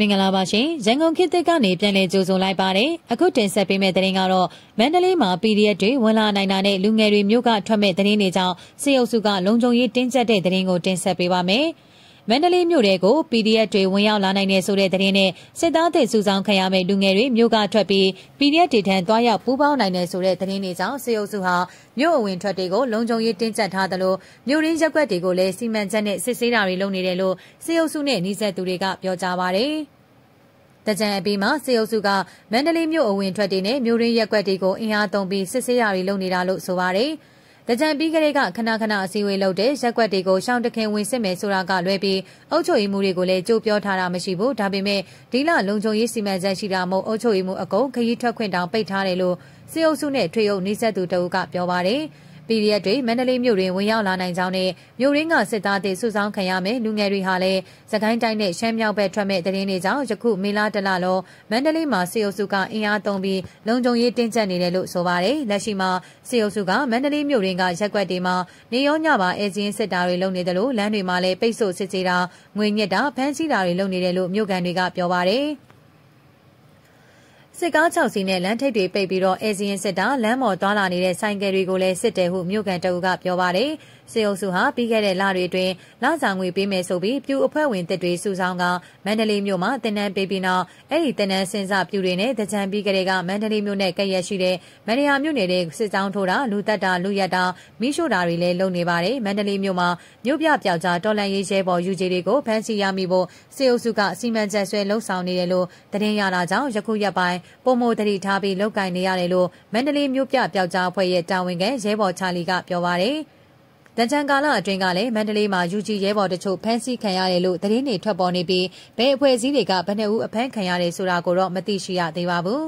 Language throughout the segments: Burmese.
မင်္ဂလာပါရှင်ရန်ကုန်ခေတ်သစ်ကနေပြန်လည်ကြိုဆိုလိုက်ပါတယ်အခုတင်ဆက်ပေးမယ့်သတင်းကတော့မန္တလေးမှာ PDF တွေဝင်လာနိုင်တာနဲ့လူငယ်တွေမြို့ကထွက်မဲ့သတင်းတွေကြောင့်စေအုပ်စုကလုံခြုံရေးတင်းကျပ်တဲ့သတင်းကိုတင်ဆက်ပေးပါမယ်မန္တလေးမြို့တဲကို PDF တွေဝင်ရောက်လာနိုင်တယ်ဆိုတဲ့သတင်းနဲ့စစ်သားတွေစုဆောင်ခံရမယ့်လူငယ်တွေမြို့ကထွက်ပြီး PDF တွေထံတွားရောက်ပူးပေါင်းနိုင်တယ်ဆိုတဲ့သတင်းတွေကြောင့်စေအုပ်စုဟာမြို့အဝင်ထွက်တွေကိုလုံခြုံရေးတင်းကျပ်ထားသလိုမြို့ရင်းရက်ွက်တွေကိုလည်းစီမံချက်နဲ့စစ်ဆေးတာတွေလုပ်နေတယ်လို့စေအုပ်စုနဲ့နှိစက်သူတွေကပြောကြားပါတယ် တကြံအပြီးမှာစေအုပ်စုကမန္တလေးမြို့အဝင်ထွက်တွေနဲ့မြို့ရင်းရက်ွက်တွေကိုအင်အားသုံးပြီးစစ်ဆေးရာတွေလုပ်နေတာလို့ဆိုပါတယ်။တကြံပြီးကလေးကခဏခဏအစည်းအဝေးလုပ်တဲ့ရက်ွက်တွေကိုရှောင်းတခင်ဝင်စစ်မယ်ဆိုတာကလွဲပြီးအုပ်ချုပ်ရေးမှုတွေကိုလည်းကြိုးပြောထားတာမရှိဘူးဒါပေမဲ့ဒီလလုံခြုံရေးစီမံချက်ရှိတာမို့အုပ်ချုပ်ရေးမှုအကုန်ခရီးထွက်ခွင့်တောင်ပိတ်ထားတယ်လို့စေအုပ်စုနဲ့ထွေအုပ်နှိစက်သူတအုပ်ကပြောပါတယ်။ PDF တွေမန္တလေးမြို့တွင်ဝင်ရောက်လာနိုင်ကြောင်းနဲ့မြို့ရင်းကစစ်သားတွေစုဆောင်းခံရမယ်လူငယ်တွေဟာလည်းစကိုင်းတိုင်းနဲ့ရှမ်းမြောက်ဘက်ထွက်မဲ့တရင်တွေကြောင့်ယခုမေလတလလောမန္တလေးမှာစေအုပ်စုကအင်အားသုံးပြီးလုံခြုံရေးတင်းကျပ်နေတယ်လို့ဆိုပါတယ်လက်ရှိမှာစေအုပ်စုကမန္တလေးမြို့ရင်းကရက်ွက်တွေမှာနေရောညပါအဲစင်းစစ်တာတွေလုပ်နေတယ်လို့လမ်းတွေမှာလည်းပိတ်ဆို့စစ်ဆေးတာငွေညစ်တာဖမ်းဆီးတာတွေလုပ်နေတယ်လို့မြို့ကန်တွေကပြောပါတယ် စစ်ကား6စီးနဲ့လမ်းထိပ်တွေပိတ်ပြီးတော့အဲဇီရင်စစ်တာလမ်းပေါ်သွားလာနေတဲ့ဆိုင်ကယ်တွေကိုလည်းစစ်တယ်ဟုမြို့ကန်တအုပ်ကပြောပါတယ်။ စေအုပ်စုဟာပြီးခဲ့တဲ့လတွေအတွင်းလစာငွေပေးမယ်ဆိုပြီးပြူအဖွဲ့ဝင်တစ်တွေစုဆောင်းကမန္တလေးမြို့မှာတင်နန်းပေးပြီးနောက်အဲ့ဒီတင်နန်းစင်စပြူတွေနဲ့တကြံပြီးကလေးကမန္တလေးမြို့နဲ့ကပ်ရက်ရှိတဲ့မန္တရာမြို့နယ်တဲ့စစ်ကြောင်းထိုးတာလူတက်တာလူရက်တာမိရှို့တာတွေလည်းလုပ်နေပါတယ်မန္တလေးမြို့မှာမြို့ပြပျောက်ကြားတော်လန်ရေးရဲဘော်ယူဂျီတွေကိုဖမ်းဆီးရမိဖို့စေအုပ်စုကစီမံချက်ဆွဲလှုပ်ဆောင်နေတယ်လို့သတင်းရတာကြောင့်ယခုရက်ပိုင်းပုံမိုတတိထားပြီးလောက်ကင်နေရတယ်လို့မန္တလေးမြို့ပြပျောက်ကြားအဖွဲ့ရဲ့တာဝန်ခံရဲဘော်ချာလီကပြောပါတယ်။ တကြံကာလအတွင်းကလည်းမန္တလေးမှာယူဂျီရဲဘော်တချို့ဖမ်းဆီးခံရတယ်လို့သတင်းတွေထွက်ပေါ်နေပြီးဘယ်အဖွဲ့အစည်းတွေကဘယ်နှဦးအဖမ်းခံရတယ်ဆိုတာကိုတော့မသိရှိရသေးပါဘူး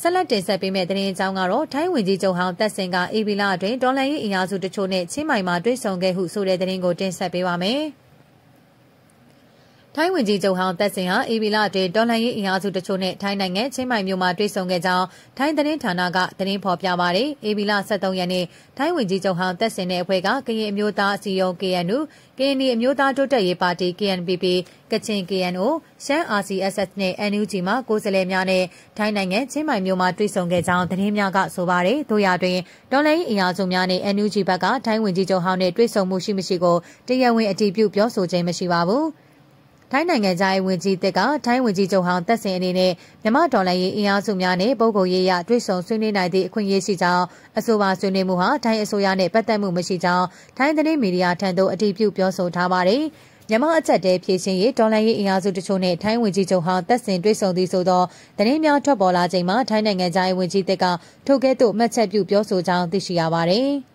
ဆက်လက်တင်ဆက်ပေးမယ့်သတင်းအကြောင်းကတော့ထိုင်းဝင်ကြီးချုပ်ဟောင်းတက်စင်ကအေဗီလာအတွင်းဒေါ်လာရေးအင်အားစုတချို့နဲ့ချင်းမိုင်မှာတွေ့ဆုံခဲ့ဟုဆိုတဲ့သတင်းကိုတင်ဆက်ပေးပါမယ်။ ထိုင်းဝင်ကြီးချုပ်ဟောင်းတက်စင်ဟာအေဗီလာအတွင်းတော်လှန်ရေးအင်အားစုတချို့နဲ့ထိုင်းနိုင်ငံချင်းမိုင်မြို့မှာတွေ့ဆုံခဲ့ကြောင်းထိုင်းသတင်းဌာနကသတင်းဖော်ပြပါတယ်။အေဗီလာ23ရက်နေ့ထိုင်းဝင်ကြီးချုပ်ဟောင်းတက်စင်တဲ့အဖွဲ့ကကရင်အမျိုးသားအစည်းအရုံး KNU ကရင်နီအမျိုးသားတိုးတက်ရေးပါတီ KNPP ကချင် KNO ရှမ်း RCSS နဲ့ NUG မှကိုယ်စားလှယ်များနဲ့ထိုင်းနိုင်ငံချင်းမိုင်မြို့မှာတွေ့ဆုံခဲ့ကြောင်းသတင်းများကဆိုပါတယ်။တို့ရတွင်တော်လှန်ရေးအင်အားစုများနဲ့ NUG ဘက်ကထိုင်းဝင်ကြီးချုပ်ဟောင်းနဲ့တွေ့ဆုံမှုရှိမရှိကိုတရားဝင်အတည်ပြုပြောဆိုခြင်းမရှိပါဘူး။ ထိုင်းနိုင်ငံသားရေးဝန်ကြီးတက်ကထိုင်းဝန်ကြီးချုပ်ဟောင်းတက်စင်အနေနဲ့မြမဒေါ်လာရေးအင်အားစုများနဲ့ပုဂ္ဂိုလ်ရေးရတွေ့ဆုံဆွေးနွေးနိုင်သည့်အခွင့်အရေးရှိကြောင်းအဆိုပါဆွေးနွေးမှုဟာထိုင်းအစိုးရနဲ့ပတ်သက်မှုမရှိကြောင်းထိုင်းသတင်းမီဒီယာထံသို့အတည်ပြုပြောဆိုထားပါတယ်။မြန်မာအချက်တဲဖြည့်ရှင်ရေးဒေါ်လာရေးအင်အားစုတချို့နဲ့ထိုင်းဝင်ကြီးချုပ်ဟောင်းတက်စင်တွေ့ဆုံသည်ဆိုသောသတင်းများထွက်ပေါ်လာချိန်မှာထိုင်းနိုင်ငံသားရေးဝန်ကြီးတက်ကထိုကဲ့သို့မှတ်ချက်ပြုပြောဆိုကြောင်းသိရှိရပါတယ်။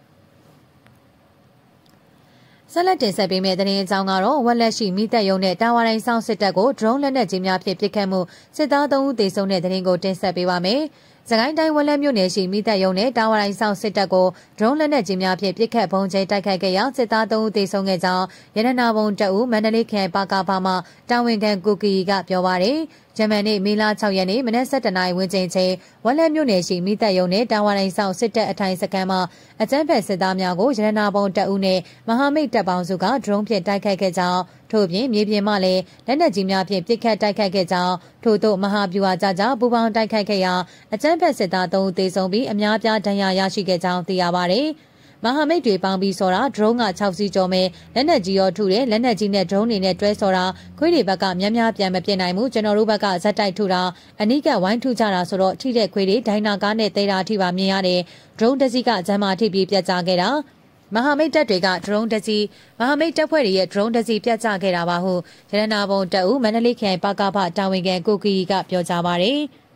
ဆက်လက်တင်ဆက်ပေးမယ့်သတင်းအကြောင်းကတော့ဝက်လက်ရှိမိသက်ယုံနဲ့တာဝါတိုင်းဆောင်စစ်တပ်ကို drone လက်နက်ကြီးများဖြင့်ပစ်ခတ်မှုစစ်သား3ဦးသေဆုံးတဲ့သတင်းကိုတင်ဆက်ပေးပါမယ်။စကိုင်းတိုင်းဝက်လက်မြို့နယ်ရှိမိသက်ယုံနဲ့တာဝါတိုင်းဆောင်စစ်တပ်ကို drone လက်နက်ကြီးများဖြင့်ပစ်ခတ်ပုံကျဲတိုက်ခိုက်ခဲ့ရာစစ်သား3ဦးသေဆုံးခဲ့ကြောင်းရတနာဘုံတပ်ဦးမန္တလေးခရိုင်ပါကာဘာမှတာဝန်ခံကိုကီကပြောပါရယ်။ ဂျမန်နေ့မေလ6ရက်နေ့မနက်7:00နာရီဝန်းကျင်ချိန်ဝက်လက်မြို့နယ်ရှိမိသက်ယုံနဲ့တာဝါတိုင်းဆောင်စစ်တပ်အထိုင်စခန်းမှာအကြမ်းဖက်စစ်သားများကိုရတနာဘုံတပ်ဦးနဲ့မဟာမိတ်တပ်ပေါင်းစုကဒရုန်းဖြင့်တိုက်ခိုက်ခဲ့ကြောင်းထို့ပြင်မြေပြင်မှလည်းလက်နက်ကြီးများဖြင့်ပစ်ခတ်တိုက်ခိုက်ခဲ့ကြောင်းထို့သို့မဟာဗျူဟာကြကြပူပေါင်းတိုက်ခိုက်ခဲ့ရာအကြမ်းဖက်စစ်သား3ဦးသေဆုံးပြီးအများပြားဒဏ်ရာရရှိခဲ့ကြောင်းသိရပါဗျ။ မဟာမိတ်တွေပေါင်းပြီးစော်တာဒရုန်းက6စီးကျော်မယ်လက်နက်ကြီးရောထုတယ်လက်နက်ကြီးနဲ့ဒရုန်းတွေနဲ့တွဲစော်တာခွေးတွေဘက်ကများများပြန်မပြစ်နိုင်ဘူးကျွန်တော်တို့ဘက်ကဇက်တိုက်ထုတာအနိကဝိုင်းထုကြတာဆိုတော့ထိတဲ့ခွေးတွေဒိုင်နာကားနဲ့တေးတာထိပါမြင်ရတယ်ဒရုန်းတစ်စီးကဂျမ်းမာထိပြီးပြတ်ကျခဲ့တာမဟာမိတ်တပ်တွေကဒရုန်းတစီမဟာမိတ်တပ်ဖွဲ့တွေရဲ့ဒရုန်းတစီပြတ်ကျခဲ့တာပါဟုရတနာဘုံတပ်ဦးမန္တလေးခရိုင်ပကဖတာဝန်ခံကိုကီကပြောကြားပါတယ်။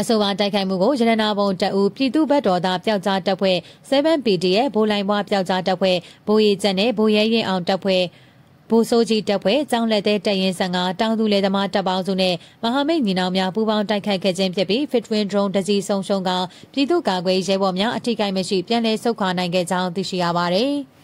အဆိုပါတိုက်ခိုက်မှုကိုရတနာဘုံတပ်ဦးပြည်သူ့ဘက်တော်သားပျောက်ကြားတပ်ဖွဲ့ 7PD ရဲ့ဗိုလ်လိုင်ဘွားပျောက်ကြားတပ်ဖွဲ့ဗိုလ်ရီကျန်နဲ့ဗိုလ်ရဲရင်အောင်တပ်ဖွဲ့ဘူဆိုကြီးတပ်ဖွဲ့ကျောင်းလက်သေးတရင်ဆန်ကတောင်သူလေသမားတပ်ပေါင်းစုနဲ့မဟာမိတ်ညီနောင်များပူးပေါင်းတိုက်ခိုက်ခဲ့ခြင်းဖြစ်ပြီး Fitwin drone တစီဆုံရှုံကပြည်သူ့ကာကွယ်ရေးဘော်များအထိကိမရှိပြန်လည်ဆုတ်ခွာနိုင်ခဲ့ကြောင်းသိရှိရပါတယ်။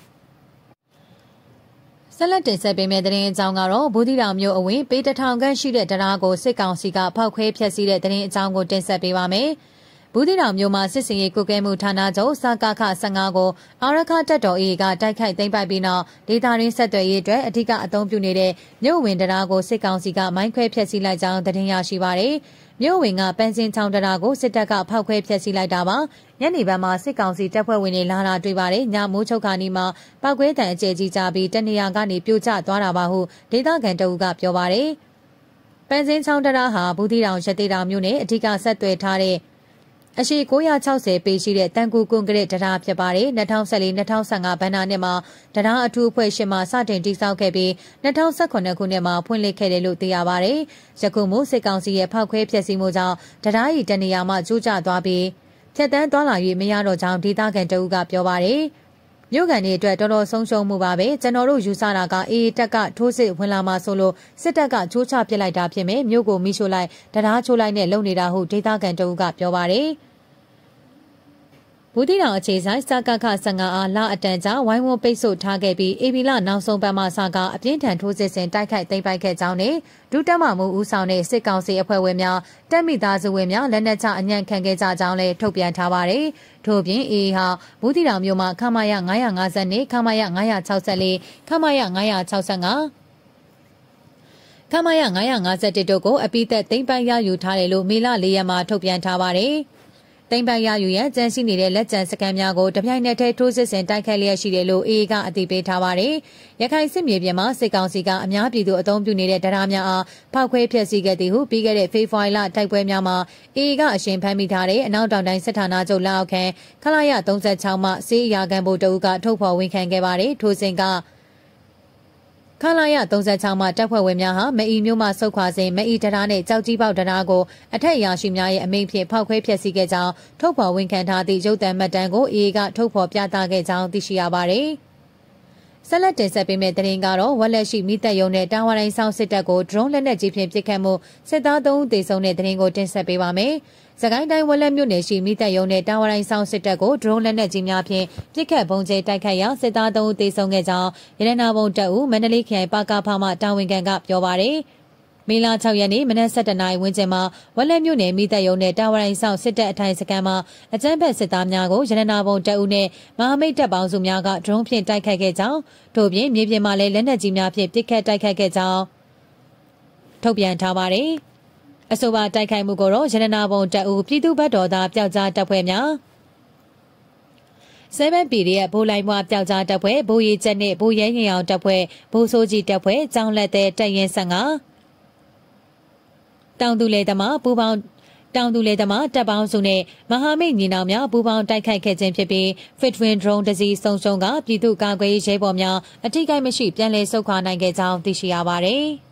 ဆက်လက်တင်ဆက်ပေးမယ့်သတင်းအကြောင်းကတော့ဘူးတီတောင်မြို့အဝင်ပေတထောင်ခန့်ရှိတဲ့တရားကိုစစ်ကောင်စီကဖောက်ခွဲဖျက်ဆီးတဲ့သတင်းအကြောင်းကိုတင်ဆက်ပေးပါမယ်။ ဘဘူးသီးတောင်မြို့မှာစစ်စင်ရေးကုကဲမှုဌာနချုပ်စကခ15ကိုအာရခတက်တော် AA ကတိုက်ခိုက်သိမ်းပိုက်ပြီးနောက်ဒေသရင်းဆက်သွယ်ရေးအတွက်အထူးအသုံးပြုနေတဲ့မြို့ဝင်တရားကိုစစ်ကောင်စီကမိုင်းခွဲဖျက်ဆီးလိုက်ကြောင်းသတင်းရရှိပါရယ်မြို့ဝင်ကပန်းစင်ချောင်းတရားကိုစစ်တပ်ကဖောက်ခွဲဖျက်ဆီးလိုက်တာပါညနေပိုင်းမှာစစ်ကောင်စီတပ်ဖွဲ့ဝင်တွေလာတာတွေ့ပါတယ်ညမိုးချုပ်ခါနီမှာပောက်ကွဲတံအကျယ်ကြီးကြပြီးတနေရာကနေပြိုကျသွားတာပါဟုဒေသခံတအုပ်ကပြောပါတယ်ပန်းစင်ချောင်းတရားဟာဘူးသီးတောင်ရသေးတောင်မြို့နယ်အထူးဆက်သွယ်ထားတဲ့ အရှိ960ပေရှိတဲ့တန်ကူကွန်ကရစ်တရားဖြစ်ပါတယ်2014-2015ဘဏ္ဍာနှစ်မှာတရားအထူးအဖွဲ့ရှင်မှစတင်တည်ဆောက်ခဲ့ပြီး2018ခုနှစ်မှာဖွင့်လှစ်ခဲ့တယ်လို့သိရပါတယ်ယခုမှစစ်ကောင်စီရဲ့ဖောက်ခွဲဖျက်ဆီးမှုကြောင့်တရားဤတနေရာမှာကျိုးကျသွားပြီးဖြတ်တန်းသွားလာ၍မရတော့ကြောင်းဒေသခံတအုပ်ကပြောပါတယ် မြို့ကန်တွေအတွက်တော်တော်ဆုံးရှုံးမှုပါပဲကျွန်တော်တို့ယူဆတာကအေးတက်ကထိုးစစ်ဝင်လာမှာဆိုလို့စစ်တပ်ကချိုးချပစ်လိုက်တာဖြစ်မယ်မြို့ကိုမိရှို့လိုက်တရားချိုးလိုက်နဲ့လုံနေတာဟုဒေသခံတအုပ်ကပြောပါတယ် ဘူးတီတောင်အခြေဆိုင်စကခ15အားလအတန်ကြာဝိုင်းဝန်းပိတ်ဆို့ထားခဲ့ပြီးအေဗီလနောက်ဆုံးပတ်မှစကအပြင်းထန်ထိုးစစ်ဆင်တိုက်ခိုက်သိမ်းပိုက်ခဲ့ကြောင်းနဲ့ဒုတက်မမှုဦးဆောင်တဲ့စစ်ကောင်စီအဖွဲ့ဝင်များတက်မိသားစုဝင်များလက်နက်ချအညံ့ခံခဲ့ကြကြောင်းလည်းထုတ်ပြန်ထားပါတယ်။ထို့ပြင်အေးဟာဘူးတီတောင်မြို့မှာခမာယ950နဲ့ခမာယ964ခမာယ965ခမရ951တို့ကိုအပိသက်သိမ့်ပိုင်ရယူထားတယ်လို့မေလ၄ရက်မှာထုတ်ပြန်ထားပါတယ်။ တိမ်ပိုင်ရယူရန်ကြံရှိနေတဲ့လက်ကျန်စကန်များကိုတပြိုင်နက်တည်းထိုးစစ်ဆင်တိုက်ခိုက်လျက်ရှိတယ်လို့အေအေကအသိပေးထားပါတယ်။ရခိုင်စစ်မြေပြင်မှာစစ်ကောင်စီကအများပြည်သူအုံပြုနေတဲ့တရားများအားဖောက်ခွဲဖျက်ဆီးခဲ့သည်ဟုပြီးခဲ့တဲ့ဖေဖော်ဝါရီလတိုက်ပွဲများမှာအေအေကအရှင်ဖမ်းမိထားတဲ့အနောက်တောင်တိုင်းစစ်ဌာနချုပ်လက်အောက်ခံခလာရ36မှစေးရာခံဘို့တအုပ်ကထုတ်ဖော်ဝန်ခံခဲ့ပါတယ်။ထိုစဉ်က ခလာရ36မှတပ်ဖွဲ့ဝင်များဟာမအီမျိုးမှဆုတ်ခွာစဉ်မအီတရားနဲ့ကြောက်ကြီးပေါက်တရားကိုအထက်ရာရှိများရဲ့အမိန့်ဖြင့်ဖောက်ခွဲဖျက်ဆီးခဲ့ကြောင်းထုတ်ဖော်ဝန်ခံထားသည့်ရုပ်သံမှတ်တမ်းကိုအေအေကထုတ်ဖော်ပြသခဲ့ကြောင်းသိရှိရပါသည်ဆက်လက်တင်ဆက်ပေးမယ့်သတင်းကတော့ဝက်လက်ရှိမိသက်ယုံနဲ့တာဝါတိုင်းဆောင်စစ်တပ်ကို drone လက်နက်ကြီးဖြင့်ပစ်ခတ်မှုစစ်သား3ဦးသေဆုံးတဲ့သတင်းကိုတင်ဆက်ပေးပါမယ်။။ စကိုင်းတိုင်းဝက်လက်မြို့နယ်ရှိမိသက်ယုံနဲ့တာဝရိုင်းဆောင်စစ်တပ်ကိုဒရုန်းလက်နက်ကြီးများဖြင့်ပစ်ခတ်ပုံကျဲတိုက်ခိုက်ရာစစ်သား3ဦးသေဆုံးခဲ့ကြောင်းရတနာဘုံတပ်ဦးမန္တလေးခရိုင်ပါကဖမှတာဝန်ခံကပြောပါရယ်။မေလ6ရက်နေ့မနက်7:00နာရီဝန်းကျင်မှာဝက်လက်မြို့နယ်မိသက်ယုံနဲ့တာဝရိုင်းဆောင်စစ်တပ်အထိုင်စခန်းမှာအကြမ်းဖက်စစ်သားများကိုရတနာဘုံတပ်ဦးနဲ့မဟာမိတ်တပ်ပေါင်းစုများကဒရုန်းဖြင့်တိုက်ခိုက်ခဲ့ကြောင်းထို့ပြင်မြေပြင်မှာလည်းလက်နက်ကြီးများဖြင့်ပစ်ခတ်တိုက်ခိုက်ခဲ့ကြောင်းထုတ်ပြန်ထားပါတယ်။ အဆိုပါတိုက်ခိုက်မှုကိုတော့ရတနာဘုံတပ်ဦးပြည်သူ့ဘက်တော်သားပျောက်ကြားတပ်ဖွဲ့များ7 PDF ဘိုးလိုက်မွားပျောက်ကြားတပ်ဖွဲ့ဘိုးရီချက်နဲ့ဘိုးရဲငင်အောင်တပ်ဖွဲ့ဘိုးဆိုးကြီးတပ်ဖွဲ့ကျောင်းလက်တဲ့တပ်ရင်15တောင်သူလေသမားပူပေါင်းတောင်သူလေသမားတပ်ပေါင်းစုနဲ့မဟာမိတ်ညီနောင်များပူးပေါင်းတိုက်ခိုက်ခဲ့ခြင်းဖြစ်ပြီး Fitwin drone တစ်စီးစုံစုံကပြည်သူ့ကာကွယ်ရေးရဲဘော်များအထိကိမရှိပြန်လည်ဆုတ်ခွာနိုင်ခဲ့ကြောင်းသိရှိရပါတယ်။